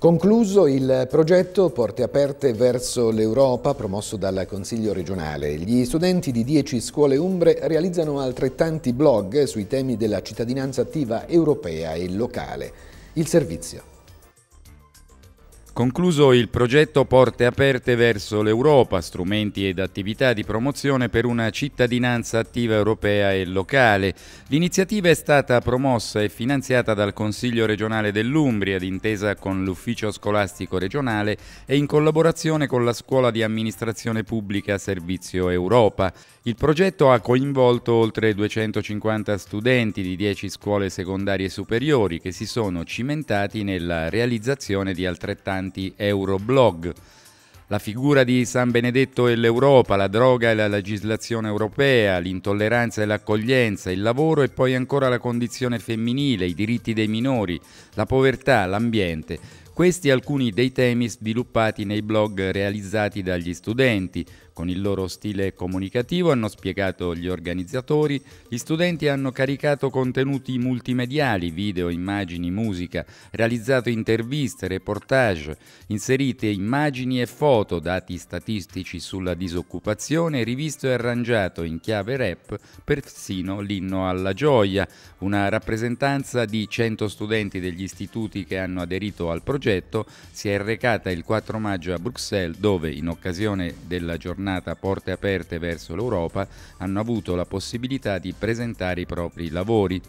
Concluso il progetto Porte Aperte verso l'Europa promosso dal Consiglio regionale, gli studenti di 10 scuole umbre realizzano altrettanti blog sui temi della cittadinanza attiva europea e locale. Il servizio. Concluso il progetto Porte aperte verso l'Europa, strumenti ed attività di promozione per una cittadinanza attiva europea e locale. L'iniziativa è stata promossa e finanziata dal Consiglio regionale dell'Umbria d'intesa con l'Ufficio scolastico regionale e in collaborazione con la Scuola di amministrazione pubblica Servizio Europa. Il progetto ha coinvolto oltre 250 studenti di 10 scuole secondarie superiori che si sono cimentati nella realizzazione di altrettanti Euroblog. La figura di San Benedetto e l'Europa, la droga e la legislazione europea, l'intolleranza e l'accoglienza, il lavoro e poi ancora la condizione femminile, i diritti dei minori, la povertà, l'ambiente. Questi alcuni dei temi sviluppati nei blog realizzati dagli studenti, con il loro stile comunicativo, hanno spiegato gli organizzatori, gli studenti hanno caricato contenuti multimediali, video, immagini, musica, realizzato interviste, reportage, inserite immagini e foto, dati statistici sulla disoccupazione, rivisto e arrangiato in chiave rap persino l'inno alla gioia, una rappresentanza di 100 studenti degli istituti che hanno aderito al progetto si è recata il 4 maggio a Bruxelles dove in occasione della giornata giornata Porte Aperte verso l'Europa hanno avuto la possibilità di presentare i propri lavori.